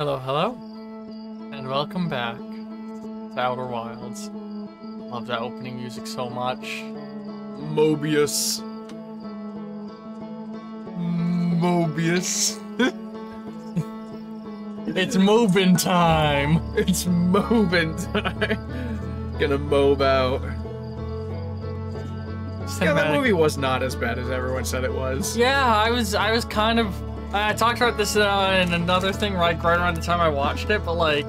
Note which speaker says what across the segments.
Speaker 1: Hello, hello, and welcome back to Outer Wilds. Love that opening music so much.
Speaker 2: Morbius. Morbius.
Speaker 1: It's moving time!
Speaker 2: It's moving time. Gonna mob out. Yeah, that movie was not as bad as everyone said it was.
Speaker 1: Yeah, I was, I was kind of. I talked about this uh, in another thing, right, right around the time I watched it, but like,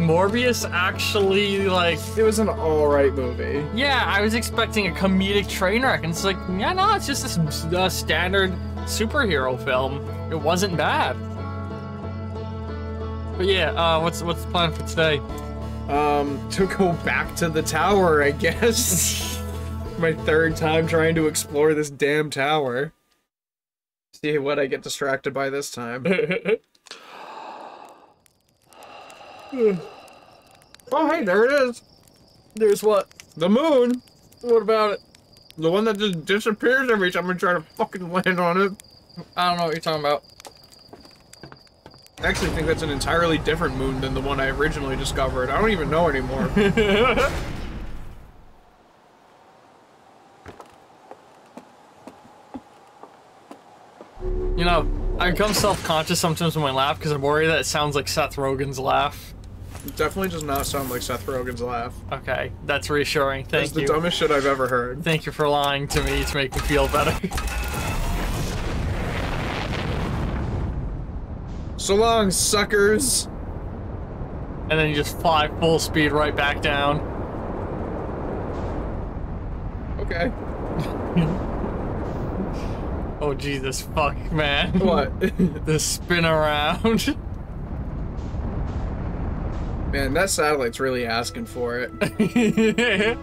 Speaker 1: Morbius actually like
Speaker 2: It was an alright movie.
Speaker 1: Yeah, I was expecting a comedic train wreck, and it's like, yeah, no, it's just a a standard superhero film. It wasn't bad. But yeah, uh, what's what's the plan for today?
Speaker 2: Um, to go back to the tower, I guess. My third time trying to explore this damn tower. See what I get distracted by this time. oh, hey, there it is.
Speaker 1: There's what?
Speaker 2: The moon.
Speaker 1: What about it?
Speaker 2: The one that just disappears every time I try to fucking land on it.
Speaker 1: I don't know what you're talking about.
Speaker 2: I actually think that's an entirely different moon than the one I originally discovered. I don't even know anymore.
Speaker 1: You know, I become self-conscious sometimes when I laugh because I'm worried that it sounds like Seth Rogen's laugh.
Speaker 2: it definitely does not sound like Seth Rogen's laugh.
Speaker 1: Okay, that's reassuring.
Speaker 2: Thank that's
Speaker 1: Thank
Speaker 2: the dumbest shit I've ever heard.
Speaker 1: Thank you for lying to me to make me feel better.
Speaker 2: So long, suckers.
Speaker 1: and then you just fly full speed right back down.
Speaker 2: Okay.
Speaker 1: Oh Jesus, fuck, man.
Speaker 2: What?
Speaker 1: the spin around.
Speaker 2: Man, that satellite's really asking for it.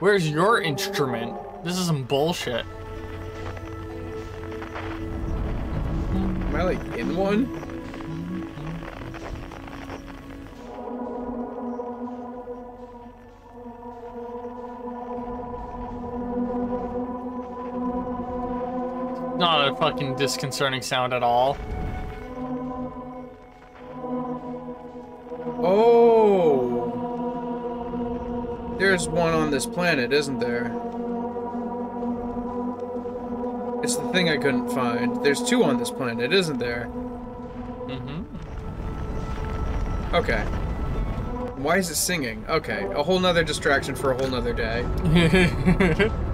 Speaker 1: Where's your instrument? This is some bullshit.
Speaker 2: Am I like in one?
Speaker 1: Not a fucking disconcerting sound at all.
Speaker 2: Oh. There's one on this planet, isn't there? It's the thing I couldn't find. There's two on this planet, isn't there?
Speaker 1: Mm-hmm.
Speaker 2: Okay. Why is it singing? Okay, a whole nother distraction for a whole nother day.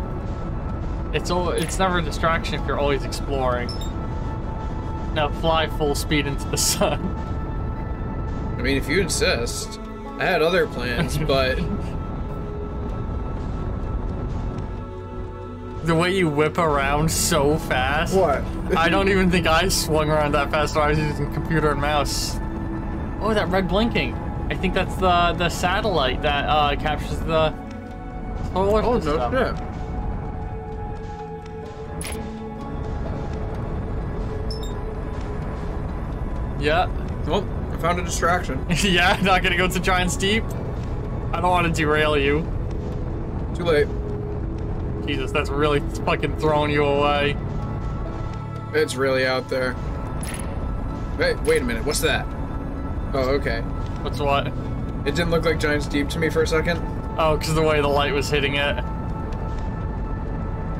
Speaker 1: it's all. It's never a distraction if you're always exploring. Now fly full speed into the sun.
Speaker 2: I mean, if you insist. I had other plans, but
Speaker 1: The way you whip around so fast.
Speaker 2: what?
Speaker 1: I don't even think I swung around that fast when I was using computer and mouse. Oh, that red blinking. I think that's the the satellite that uh, captures the solar
Speaker 2: Oh no shit.
Speaker 1: Yeah.
Speaker 2: Well, I found a distraction.
Speaker 1: yeah, not gonna go to Giant's Deep. I don't want to derail you.
Speaker 2: Too late.
Speaker 1: Jesus, that's really fucking throwing you away.
Speaker 2: It's really out there. Wait, wait a minute. What's that? Oh, okay.
Speaker 1: What's what?
Speaker 2: It didn't look like Giant's Deep to me for a second.
Speaker 1: Oh, because the way the light was hitting it.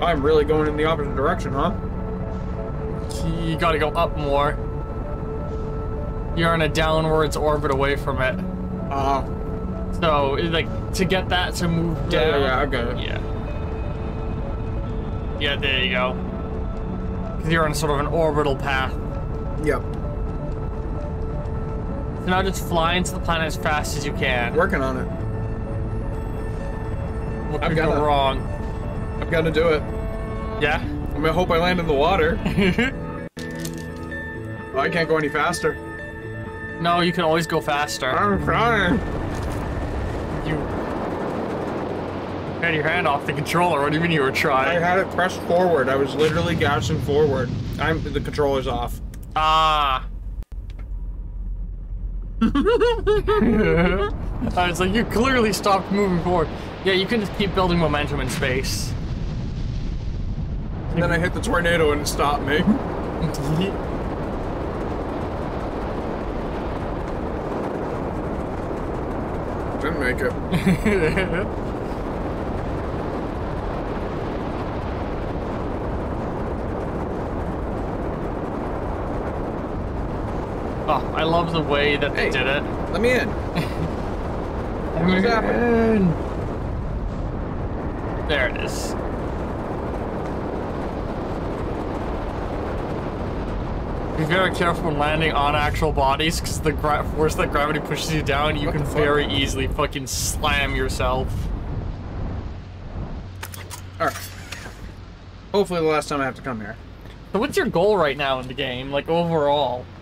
Speaker 2: I'm really going in the opposite direction, huh?
Speaker 1: You gotta go up more. You're in a downwards orbit away from it.
Speaker 2: Uh,
Speaker 1: So, like, to get that to move down.
Speaker 2: yeah, yeah, I get it.
Speaker 1: Yeah. Yeah, there you go. 'Cause you're on sort of an orbital path.
Speaker 2: yep.
Speaker 1: So now just fly into the planet as fast as you can.
Speaker 2: Working on it.
Speaker 1: What
Speaker 2: I've
Speaker 1: could
Speaker 2: got
Speaker 1: go wrong?
Speaker 2: I've got to do it.
Speaker 1: Yeah?
Speaker 2: I'm gonna hope I land in the water. Oh, I can't go any faster.
Speaker 1: No, you can always go faster.
Speaker 2: I'm trying.
Speaker 1: You had your hand off the controller. What do you mean you were trying?
Speaker 2: I had it pressed forward. I was literally gassing forward. I'm the controller's off.
Speaker 1: Ah. I was like, you clearly stopped moving forward. Yeah, you can just keep building momentum in space.
Speaker 2: And then I hit the tornado and it stopped me. Didn't make it.
Speaker 1: oh, I love the way that they did it.
Speaker 2: Let me in.
Speaker 1: What's
Speaker 2: happening?
Speaker 1: There it is. Be very careful when landing on actual bodies, because the gra force that gravity pushes you down, you
Speaker 2: What
Speaker 1: can
Speaker 2: the fuck?
Speaker 1: very easily fucking slam yourself.
Speaker 2: Alright. Hopefully the last time I have to come here.
Speaker 1: So what's your goal right now in the game, like overall?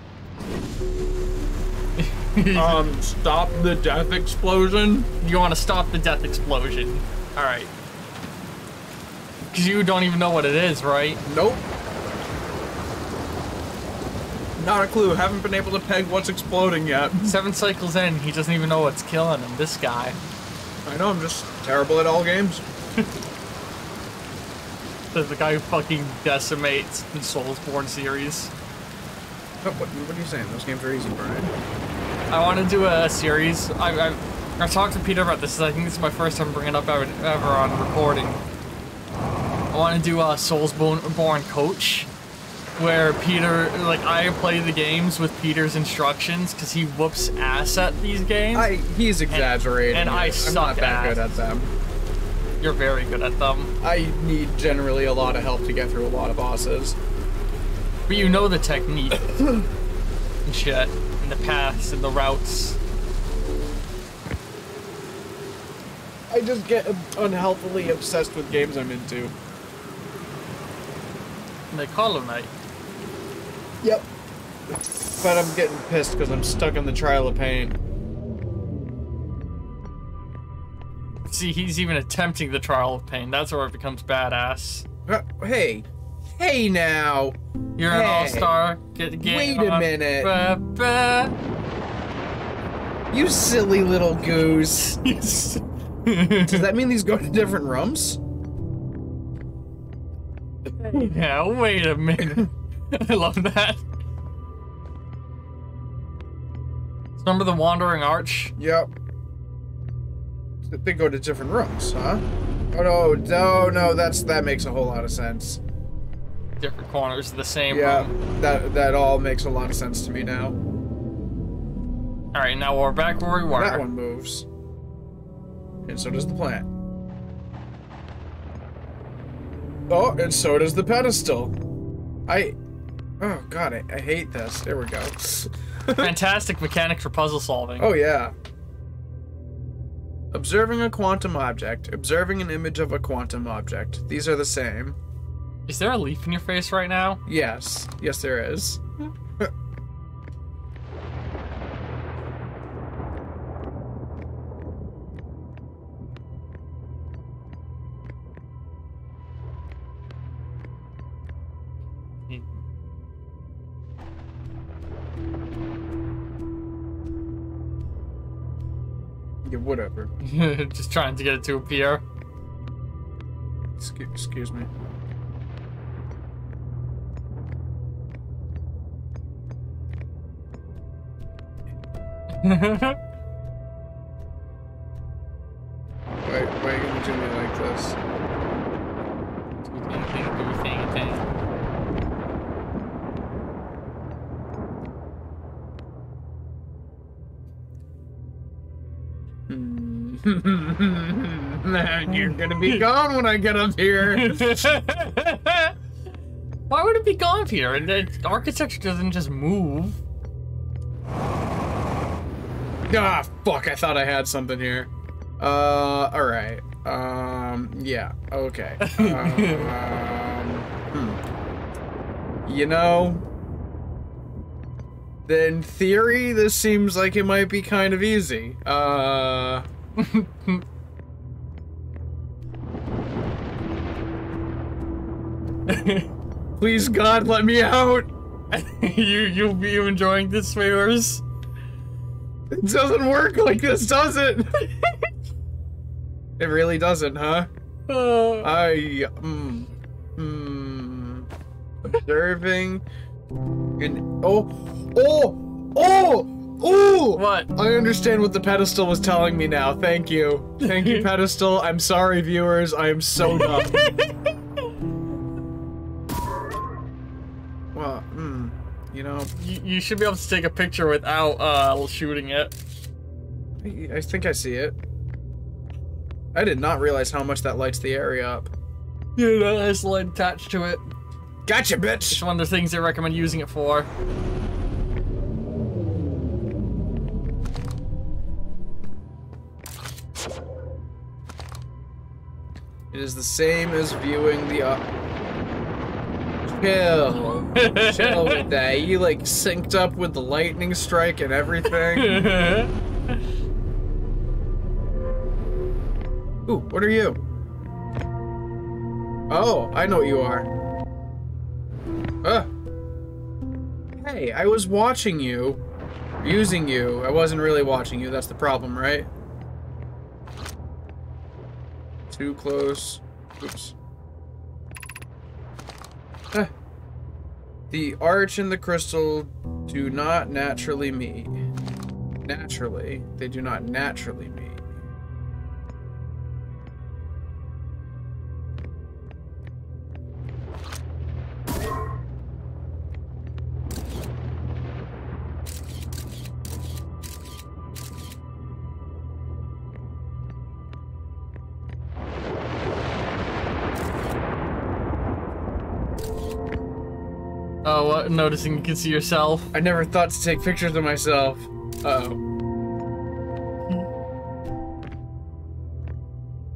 Speaker 2: Um, stop the death explosion.
Speaker 1: you want to stop the death explosion. Alright. Because you don't even know what it is, right?
Speaker 2: Nope. Not a clue. Haven't been able to peg what's exploding yet.
Speaker 1: Seven cycles in, he doesn't even know what's killing him, this guy.
Speaker 2: I know I'm just terrible at all games.
Speaker 1: The, the guy who fucking decimates the Soulsborne series.
Speaker 2: What, what, what are you saying? Those games are easy, Brian.
Speaker 1: I want to do a series. I, I, I talked to Peter about this. I think this is my first time bringing it up ever, ever on recording. I want to do a Soulsborne born coach, where Peter, like, I play the games with Peter's instructions because he whoops ass at these games.
Speaker 2: I he's exaggerating.
Speaker 1: and I
Speaker 2: it. I'm not that good at them.
Speaker 1: You're very good at them,
Speaker 2: I need generally a lot of help to get through a lot of bosses.
Speaker 1: but you know the technique and shit, and the paths and the routes.
Speaker 2: I just get unhealthily obsessed with games I'm into.
Speaker 1: And they call Hollow Knight.
Speaker 2: Yep. But I'm getting pissed because I'm stuck in the trial of pain.
Speaker 1: See, he's even attempting the trial of pain. That's where it becomes badass.
Speaker 2: Uh, hey. Hey now.
Speaker 1: You're an all-star. Get, get
Speaker 2: Wait a minute. You silly little goose. Does that mean these go to different rooms?
Speaker 1: yeah, wait a minute. I love that. Remember the Wandering Arch?
Speaker 2: Yep. They go to different rooms, huh? Oh no, no, no, that's that makes a whole lot of sense.
Speaker 1: Different corners of the same
Speaker 2: Yeah,
Speaker 1: room.
Speaker 2: that that all makes a lot of sense to me now.
Speaker 1: Alright, now we're back where we were.
Speaker 2: That one moves. And so does the plant. Oh, and so does the pedestal. I Oh god, I, I hate this. There we go.
Speaker 1: Fantastic mechanics for puzzle solving.
Speaker 2: Oh yeah. Observing a quantum object, observing an image of a quantum object. These are the same.
Speaker 1: Is there a leaf in your face right now?
Speaker 2: Yes. Yes there is. Yeah, whatever.
Speaker 1: Just trying to get it to appear.
Speaker 2: Excuse, excuse me. gonna be gone when I get up here.
Speaker 1: Why would it be gone here? And the architecture doesn't just move.
Speaker 2: Ah, fuck, I thought I had something here. Uh, alright. Um, yeah, okay. Um, hmm. You know, in theory, this seems like it might be kind of easy. Uh, please God, let me out.
Speaker 1: you you you enjoying this, viewers?
Speaker 2: It doesn't work like this, does it? it really doesn't, huh?
Speaker 1: Uh,
Speaker 2: I mm, observing and oh oh oh oh
Speaker 1: what?
Speaker 2: I understand what the pedestal was telling me now. Thank you. Thank you, pedestal. I'm sorry, viewers. I am so dumb. You know,
Speaker 1: You, you should be able to take a picture without uh, shooting it.
Speaker 2: I think I see it. I did not realize how much that lights the area up.
Speaker 1: Yeah, that has light attached to it.
Speaker 2: Gotcha,
Speaker 1: It's
Speaker 2: bitch!
Speaker 1: one of the things they recommend using it for.
Speaker 2: It is the same as viewing the. Uh... Chill. Chill with that. You like synced up with the lightning strike and everything. Ooh, what are you? Oh, I know what you are. Uh. Hey, I was watching you. Using you. I wasn't really watching you. That's the problem, right? Too close. Oops. Ah. The arch and the crystal do not naturally meet. Naturally. They do not naturally meet.
Speaker 1: Noticing you can see yourself.
Speaker 2: I never thought to take pictures of myself. Uh oh.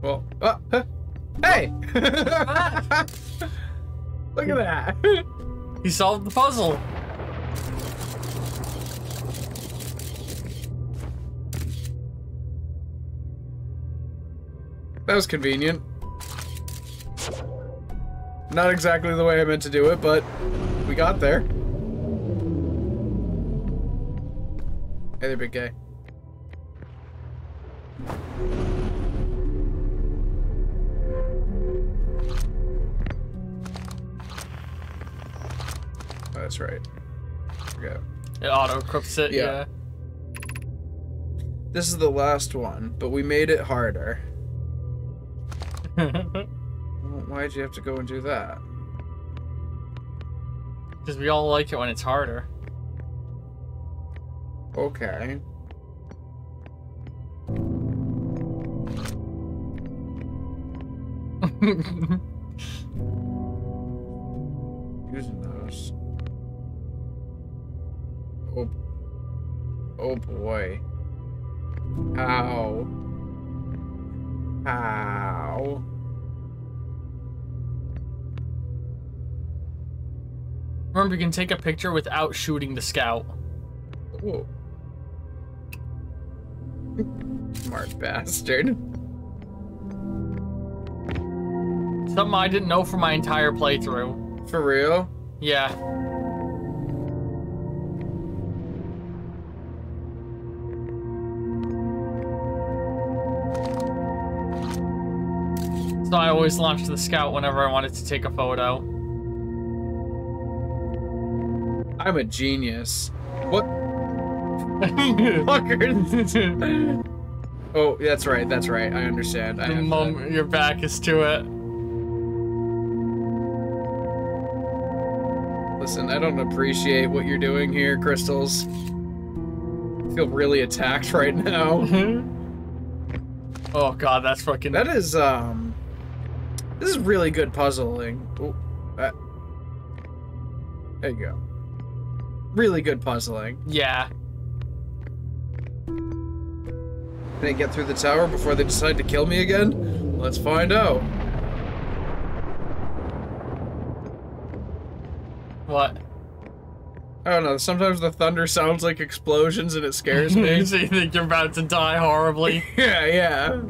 Speaker 2: Well, uh, huh. hey! Look at that.
Speaker 1: He solved the puzzle.
Speaker 2: That was convenient. Not exactly the way I meant to do it, but we got there. Hey there, big guy. Oh, that's right. Forgot.
Speaker 1: It auto equips it.
Speaker 2: Yeah.
Speaker 1: Yeah.
Speaker 2: This is the last one, but we made it harder. Why'd you have to go and do that?
Speaker 1: Because we all like it when it's harder.
Speaker 2: Okay. Using those. Oh. Oh boy. How? How?
Speaker 1: Remember, you can take a picture without shooting the scout.
Speaker 2: Whoa. Smart bastard.
Speaker 1: Something I didn't know for my entire playthrough.
Speaker 2: For real?
Speaker 1: Yeah. So I always launched the scout whenever I wanted to take a photo.
Speaker 2: I'm a genius. What? Fuckers. oh, that's right, that's right. I understand. I
Speaker 1: the
Speaker 2: to-
Speaker 1: moment your back is to it.
Speaker 2: Listen, I don't appreciate what you're doing here, Crystals. I feel really attacked right now.
Speaker 1: oh god, that's fucking.
Speaker 2: That is, um... This is really good puzzling. Ooh, that- There you go. Really good puzzling.
Speaker 1: Yeah.
Speaker 2: Can I get through the tower before they decide to kill me again? Let's find out.
Speaker 1: What?
Speaker 2: I don't know, sometimes the thunder sounds like explosions and it scares me.
Speaker 1: so you think you're about to die horribly?
Speaker 2: yeah, yeah.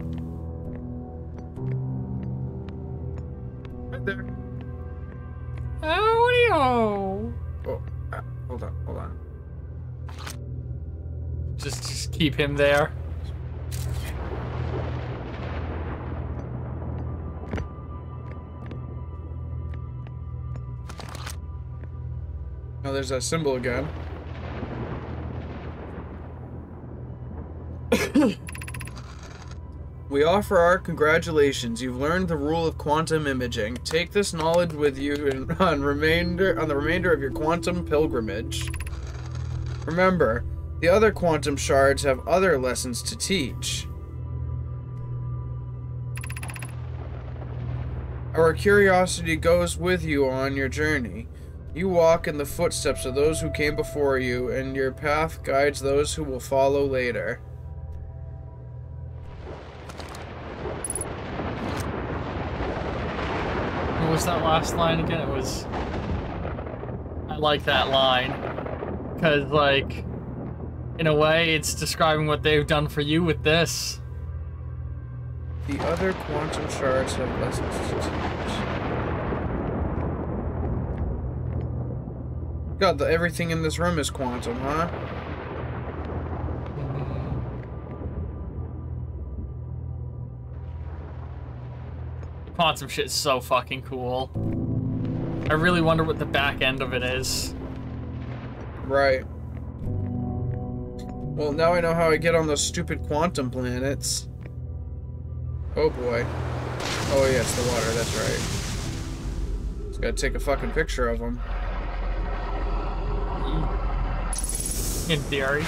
Speaker 1: Keep him there.
Speaker 2: Oh, there's that symbol again. we offer our congratulations. You've learned the rule of quantum imaging. Take this knowledge with you on remainder on the remainder of your quantum pilgrimage. Remember, the other quantum shards have other lessons to teach. Our curiosity goes with you on your journey. You walk in the footsteps of those who came before you, and your path guides those who will follow later.
Speaker 1: What was that last line again? It was. I like that line. Because, like, in a way, it's describing what they've done for you with this.
Speaker 2: The other quantum shards have lessons to teach. God, the, everything in this room is quantum, huh? Mm-hmm.
Speaker 1: Quantum shit is so fucking cool. I really wonder what the back end of it is.
Speaker 2: Right. Well, now I know how I get on those stupid quantum planets. Oh boy. Oh yeah, it's the water, that's right. Just gotta take a fucking picture of them. Hmm.
Speaker 1: In theory.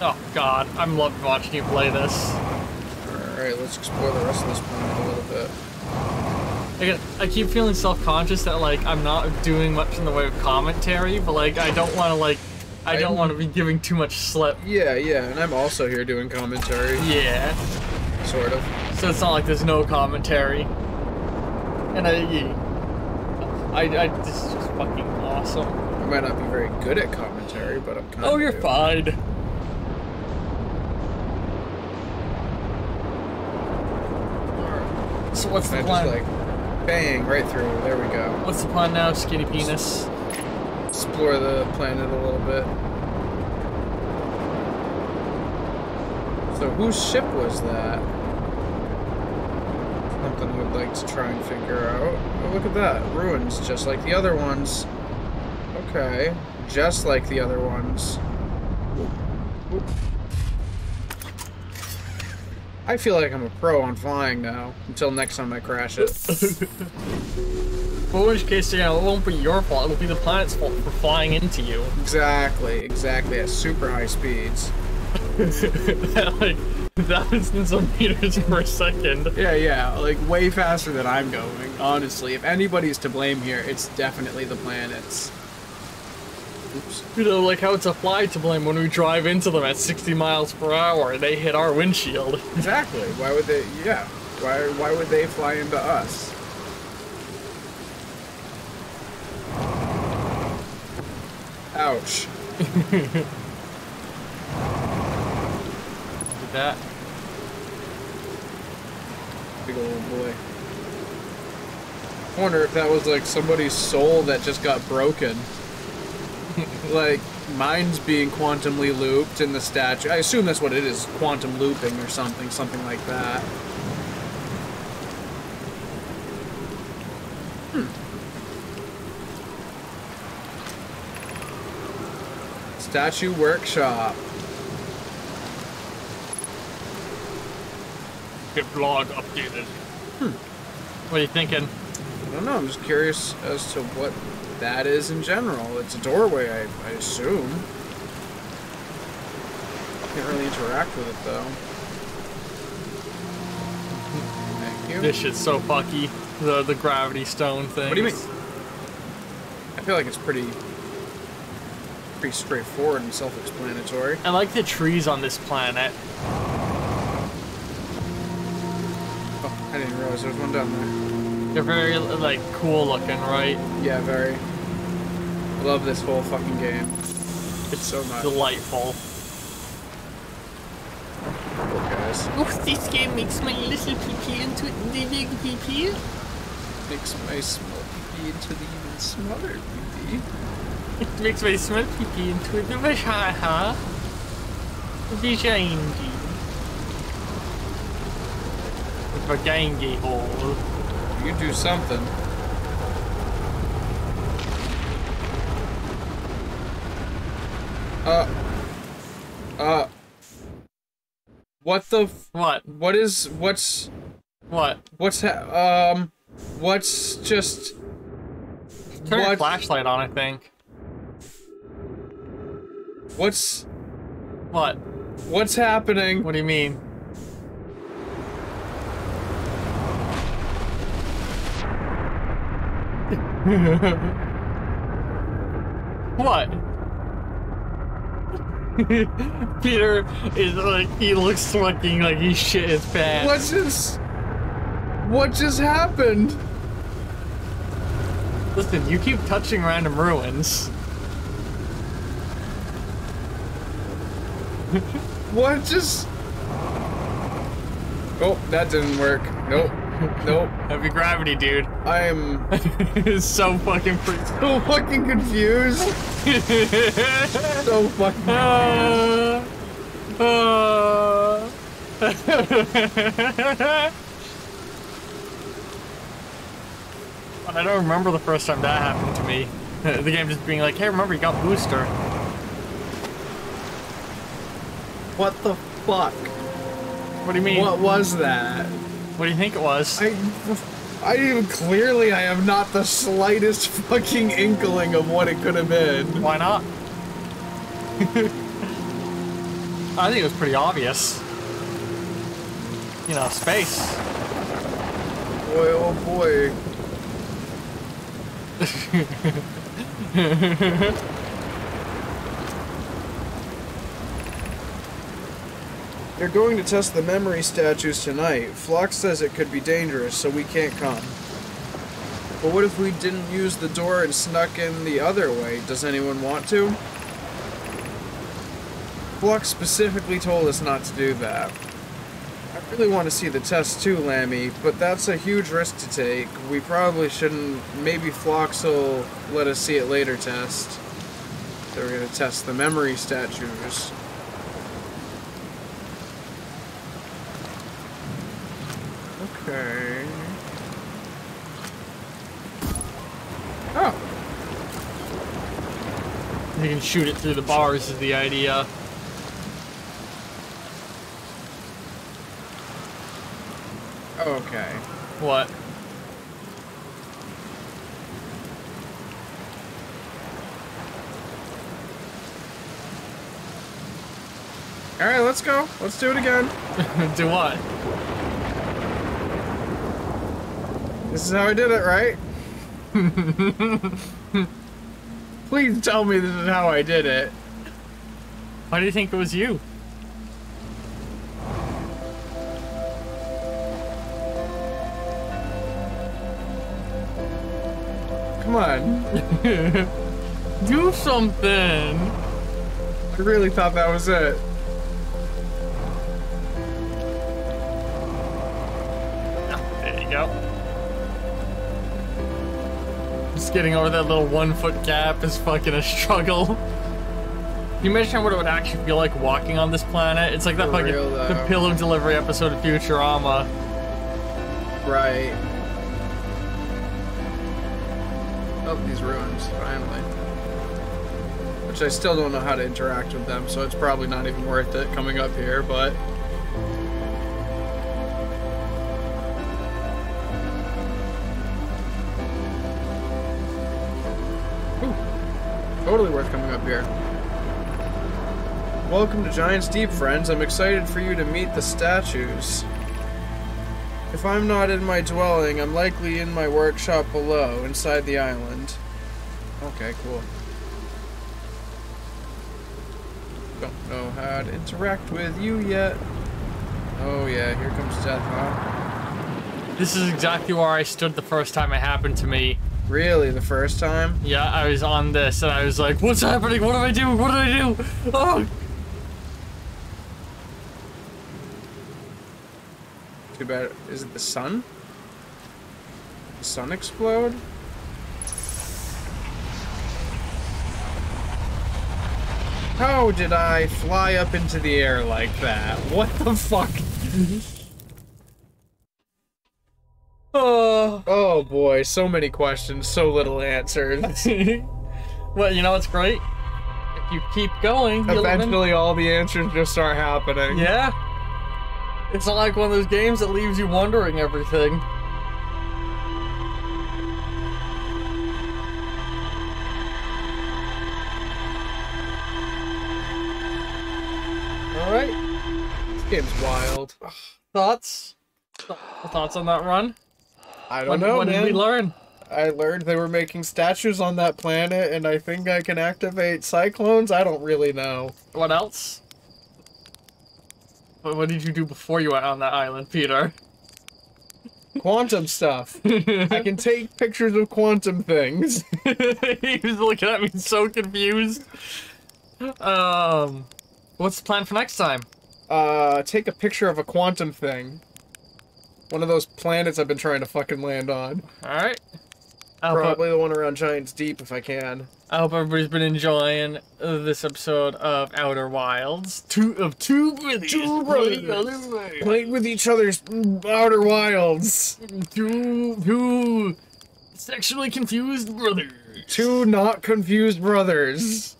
Speaker 1: Oh god, I'm loving watching you play this.
Speaker 2: Alright, let's explore the rest of this planet a little bit.
Speaker 1: Again, I keep feeling self-conscious that like I'm not doing much in the way of commentary, but like I don't want to like I don't want to be giving too much slip.
Speaker 2: Yeah, yeah, and I'm also here doing commentary,
Speaker 1: Yeah,
Speaker 2: sort of.
Speaker 1: so it's not like there's no commentary. And I, I, I this is just fucking awesome.
Speaker 2: I might not be very good at commentary, but I'm kind of.
Speaker 1: Oh, you're fine. So what's the
Speaker 2: I just
Speaker 1: plan?
Speaker 2: like bang right through. There we go.
Speaker 1: What's the plan now, skinny penis?
Speaker 2: Explore the planet a little bit. So whose ship was that? Something would like to try and figure out. Oh, look at that. Ruins, just like the other ones. Okay. Just like the other ones. Oop. I feel like I'm a pro on flying now. Until next time I crash it.
Speaker 1: Which case, know, it won't be your fault. It'll be the planet's fault for flying into you.
Speaker 2: exactly, exactly. At super high speeds.
Speaker 1: like thousands of meters per second.
Speaker 2: Yeah, yeah, like way faster than I'm going. Honestly, if anybody's to blame here, it's definitely the planets. Oops.
Speaker 1: You know, like how it's a fly to blame when we drive into them at 60 miles per hour and they hit our windshield.
Speaker 2: Exactly. Why would they? Yeah. Why? Why would they fly into us? Ouch.
Speaker 1: Did that.
Speaker 2: Big old boy. I wonder if that was like somebody's soul that just got broken. like mine's being quantumly looped in the statue. I assume that's what it is, quantum looping or something, something like that. Hmm. Statue workshop.
Speaker 1: Get blog updated. Hmm. What are you thinking?
Speaker 2: I don't know. I'm just curious as to what that is in general. It's a doorway, I, I assume. Can't really interact with it though. Thank you.
Speaker 1: This shit's so fucky. The the gravity stone thing.
Speaker 2: What do you mean? I feel like it's pretty, pretty straightforward and self-explanatory.
Speaker 1: I like the trees on this planet.
Speaker 2: Oh, I didn't realize there was one down there.
Speaker 1: They're very like cool looking, right?
Speaker 2: Yeah, very. I love this whole fucking game.
Speaker 1: It's
Speaker 2: so much.
Speaker 1: delightful.
Speaker 2: Cool guys.
Speaker 1: Oh, this game makes my little pee into the big pee
Speaker 2: Makes my small pee into the even smaller pee.
Speaker 1: It makes my smell pee into the vagina. Vagina. Vagina hole.
Speaker 2: You do something. Uh. Uh. What the? F
Speaker 1: What?
Speaker 2: what is? What's?
Speaker 1: What?
Speaker 2: What's ha- um? What's just?
Speaker 1: Turn your flashlight on, I think.
Speaker 2: What's?
Speaker 1: What?
Speaker 2: What's happening?
Speaker 1: What do you mean? what? Peter is like he looks fucking like he shit his pants.
Speaker 2: What just? What just happened?
Speaker 1: Listen, you keep touching random ruins.
Speaker 2: What just? Oh, that didn't work. Nope. Nope.
Speaker 1: Heavy gravity, dude.
Speaker 2: I am
Speaker 1: so fucking
Speaker 2: so fucking confused. So fucking.
Speaker 1: Uh, uh. I don't remember the first time that happened to me. The game just being like, hey, remember you got booster.
Speaker 2: What the fuck?
Speaker 1: What do you mean?
Speaker 2: What was that?
Speaker 1: What do you think it was?
Speaker 2: I, I even clearly I have not the slightest fucking inkling of what it could have been.
Speaker 1: Why not? I think it was pretty obvious. You know, space.
Speaker 2: Boy, oh boy. They're going to test the memory statues tonight. Flock says it could be dangerous, so we can't come. But what if we didn't use the door and snuck in the other way? Does anyone want to? Flock specifically told us not to do that. I really want to see the test too, Lammy, but that's a huge risk to take. We probably shouldn't. Maybe Phlox will let us see it later test. So we're gonna test the memory statues. Okay. Oh,
Speaker 1: You can shoot it through the bars is the idea.
Speaker 2: okay.
Speaker 1: What?
Speaker 2: Alright, let's go. Let's do it again.
Speaker 1: Do what?
Speaker 2: This is how I did it, right? Please tell me this is how I did it.
Speaker 1: Why do you think it was you?
Speaker 2: Come on.
Speaker 1: Do something!
Speaker 2: I really thought that was it.
Speaker 1: Getting over that little one foot gap is fucking a struggle. You imagine what it would actually feel like walking on this planet? It's like that
Speaker 2: For
Speaker 1: fucking
Speaker 2: real,
Speaker 1: the pillow delivery episode of Futurama.
Speaker 2: Right. Oh, these ruins, finally. Which I still don't know how to interact with them, so it's probably not even worth it coming up here, but. Totally worth coming up here. Welcome to Giant's Deep, friends. I'm excited for you to meet the statues. If I'm not in my dwelling, I'm likely in my workshop below, inside the island. Okay, cool. Don't know how to interact with you yet. Oh yeah, here comes death, huh?
Speaker 1: This is exactly where I stood the first time it happened to me.
Speaker 2: Really, the first time?
Speaker 1: Yeah, I was on this and I was like, what's happening? What do I do? What do I do? Oh!
Speaker 2: Too bad. Is it the sun? The sun explode? How did I fly up into the air like that? What the fuck? boy, so many questions, so little answers.
Speaker 1: well, you know what's great? If you keep going,
Speaker 2: Eventually, all the answers just start happening.
Speaker 1: Yeah. It's not like one of those games that leaves you wondering everything. All right.
Speaker 2: This game's wild.
Speaker 1: Thoughts? Th- Thoughts on that run?
Speaker 2: I don't
Speaker 1: What,
Speaker 2: know,
Speaker 1: what
Speaker 2: man.
Speaker 1: did we learn?
Speaker 2: I learned they were making statues on that planet, and I think I can activate cyclones. I don't really know.
Speaker 1: What else? What, what did you do before you went on that island, Peter?
Speaker 2: Quantum stuff. I can take pictures of quantum things.
Speaker 1: he was looking at me so confused. Um, what's the plan for next time?
Speaker 2: Uh, take a picture of a quantum thing. One of those planets I've been trying to fucking land on.
Speaker 1: All right. I hope,
Speaker 2: Probably the one around Giants Deep if I can.
Speaker 1: I hope everybody's been enjoying this episode of Outer Wilds. Two of two brothers.
Speaker 2: Two brothers. Playing with each other's outer wilds.
Speaker 1: Two two sexually confused brothers.
Speaker 2: Two not confused brothers.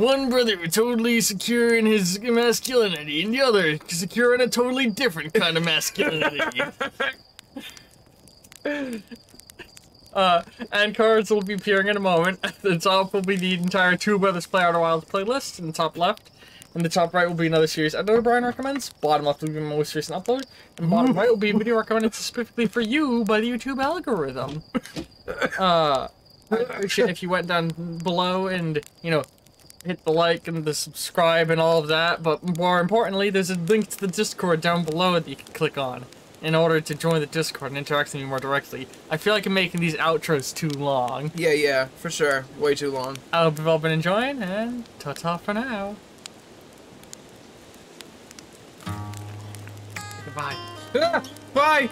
Speaker 1: One brother totally secure in his masculinity, and the other secure in a totally different kind of masculinity. uh, and cards will be appearing in a moment. At the top will be the entire Two Brothers Play Outer Wilds playlist in the top left. In the top right will be another series editor Brian recommends. Bottom left will be my most recent upload. And bottom right will be a video recommended specifically for you by the YouTube algorithm. Uh, I'd appreciate if you went down below and, you know, hit the like and the subscribe and all of that, but more importantly, there's a link to the Discord down below that you can click on in order to join the Discord and interact with me more directly. I feel like I'm making these outros too long.
Speaker 2: Yeah, yeah, for sure. Way too long.
Speaker 1: I hope you've all been enjoying, and ta-ta for now. Goodbye.
Speaker 2: Bye!